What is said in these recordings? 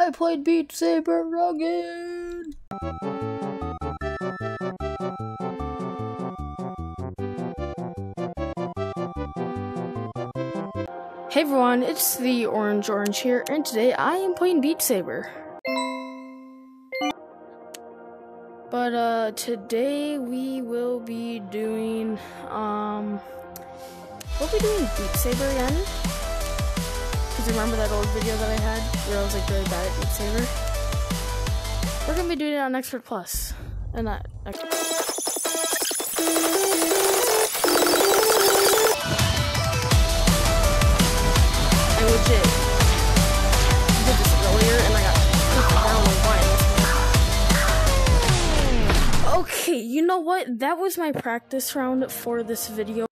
I played Beat Saber again. Hey everyone, it's the Orange Orange here, and today I am playing Beat Saber. But uh today we will be doing um we'll be doing Beat Saber again. Remember that old video that I had where I was like really bad at Beat Saber? We're gonna be doing it on Expert Plus. And not I legit did this earlier and I got down. Okay, you know what? That was my practice round for this video.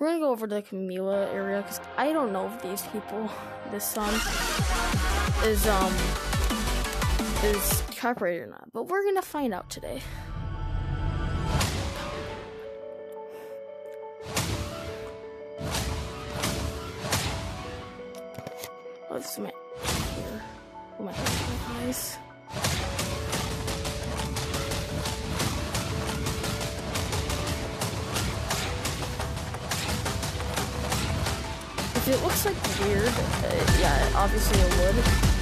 We're gonna go over to the Camila area because I don't know if these people, this song, is um is copyrighted or not, but we're gonna find out today. Oh, this is my here. Oh my eyes. If it looks like weird, uh, yeah, obviously it would.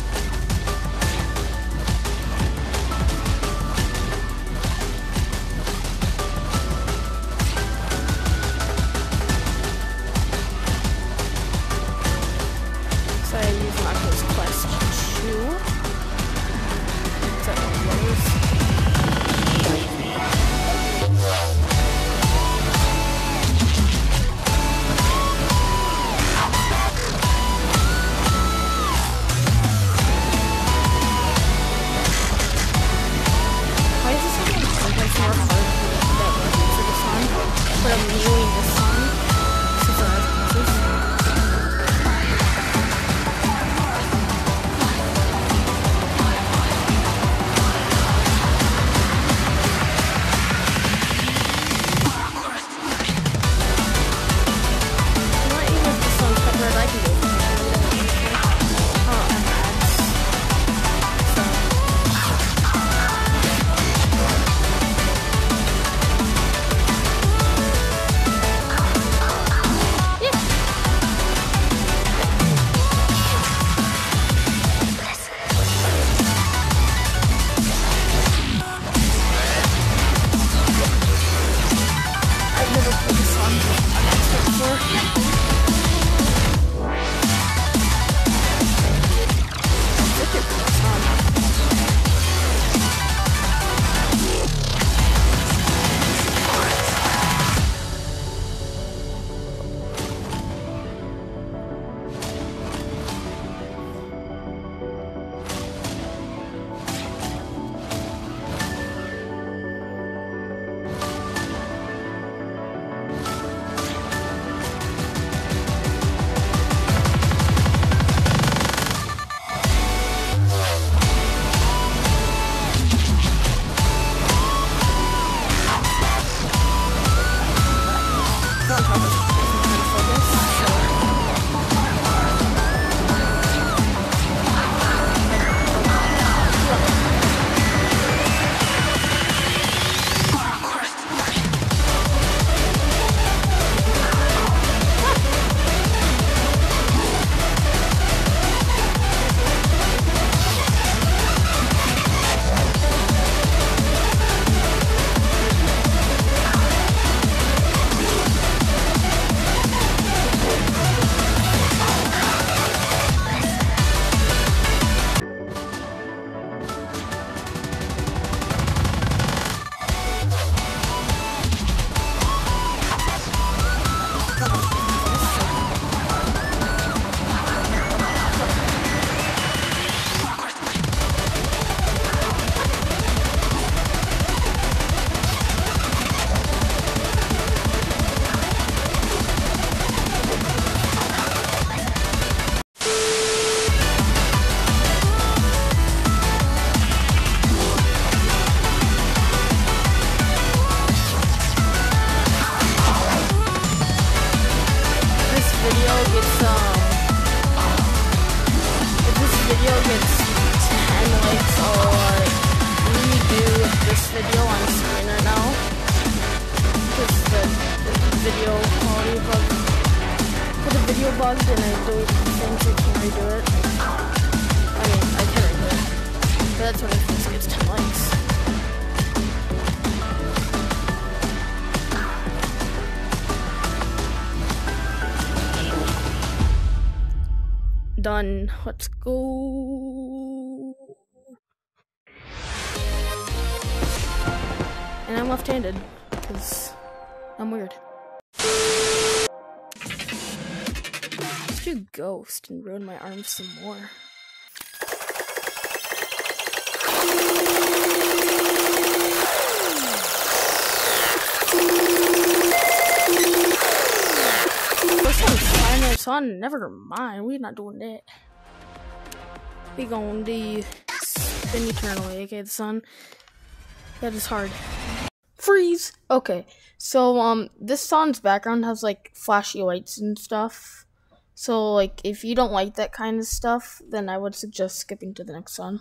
Bugged and I I can redo it. I mean, I can redo it. But that's gets 10 likes. Done. Let's go. And I'm left-handed, because I'm weird. Do Ghost and ruin my arms some more. One, never mind, we're not doing that. We gonna do spin eternally, okay, the sun. That is hard. Freeze! Okay, so, um, this song's background has, like, flashy lights and stuff. So, like, if you don't like that kind of stuff, then I would suggest skipping to the next song.